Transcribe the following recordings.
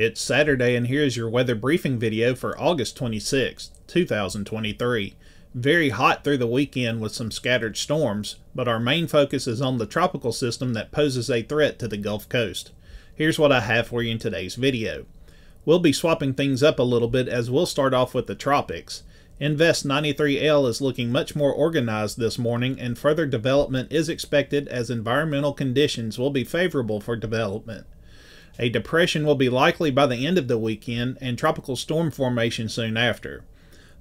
It's Saturday and here's your weather briefing video for August 26, 2023. Very hot through the weekend with some scattered storms, but our main focus is on the tropical system that poses a threat to the Gulf Coast. Here's what I have for you in today's video. We'll be swapping things up a little bit as we'll start off with the tropics. Invest 93L is looking much more organized this morning and further development is expected as environmental conditions will be favorable for development. A depression will be likely by the end of the weekend and tropical storm formation soon after.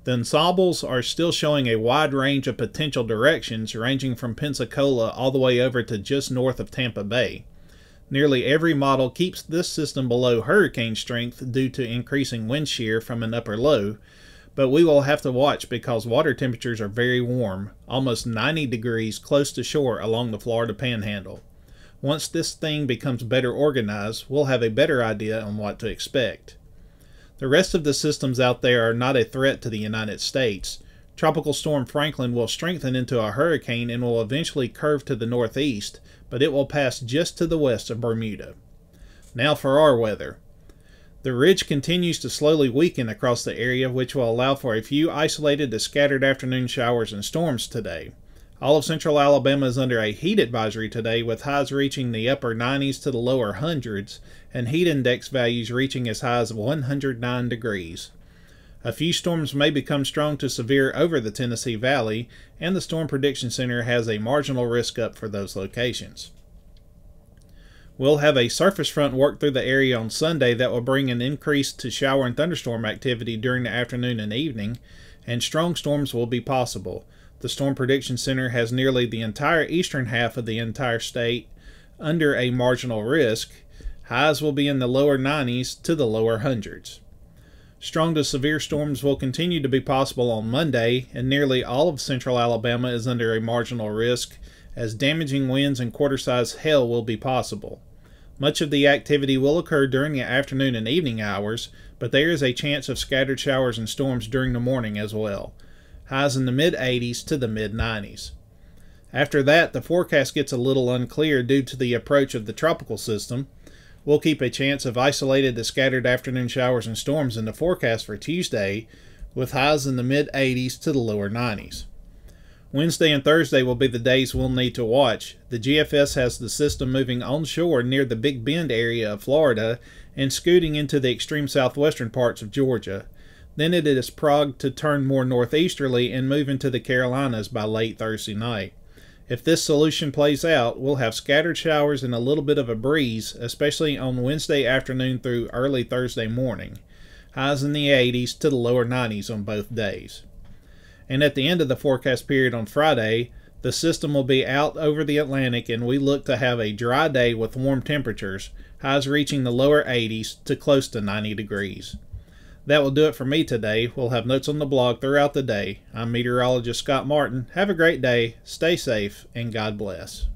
The ensembles are still showing a wide range of potential directions, ranging from Pensacola all the way over to just north of Tampa Bay. Nearly every model keeps this system below hurricane strength due to increasing wind shear from an upper low, but we will have to watch because water temperatures are very warm, almost 90 degrees close to shore along the Florida Panhandle. Once this thing becomes better organized, we'll have a better idea on what to expect. The rest of the systems out there are not a threat to the United States. Tropical Storm Franklin will strengthen into a hurricane and will eventually curve to the northeast, but it will pass just to the west of Bermuda. Now for our weather. The ridge continues to slowly weaken across the area, which will allow for a few isolated to scattered afternoon showers and storms today. All of central Alabama is under a heat advisory today with highs reaching the upper 90s to the lower hundreds and heat index values reaching as high as 109 degrees. A few storms may become strong to severe over the Tennessee Valley, and the Storm Prediction Center has a marginal risk up for those locations. We'll have a surface front work through the area on Sunday that will bring an increase to shower and thunderstorm activity during the afternoon and evening, and strong storms will be possible. The Storm Prediction Center has nearly the entire eastern half of the entire state under a marginal risk. Highs will be in the lower 90s to the lower hundreds. Strong to severe storms will continue to be possible on Monday, and nearly all of central Alabama is under a marginal risk, as damaging winds and quarter size hail will be possible. Much of the activity will occur during the afternoon and evening hours, but there is a chance of scattered showers and storms during the morning as well highs in the mid 80s to the mid 90s. After that, the forecast gets a little unclear due to the approach of the tropical system. We'll keep a chance of isolated to scattered afternoon showers and storms in the forecast for Tuesday, with highs in the mid 80s to the lower 90s. Wednesday and Thursday will be the days we'll need to watch. The GFS has the system moving onshore near the Big Bend area of Florida and scooting into the extreme southwestern parts of Georgia. Then it is progged to turn more northeasterly and move into the Carolinas by late Thursday night. If this solution plays out, we'll have scattered showers and a little bit of a breeze, especially on Wednesday afternoon through early Thursday morning. Highs in the 80s to the lower 90s on both days. And at the end of the forecast period on Friday, the system will be out over the Atlantic and we look to have a dry day with warm temperatures, highs reaching the lower 80s to close to 90 degrees. That will do it for me today. We'll have notes on the blog throughout the day. I'm meteorologist Scott Martin. Have a great day, stay safe, and God bless.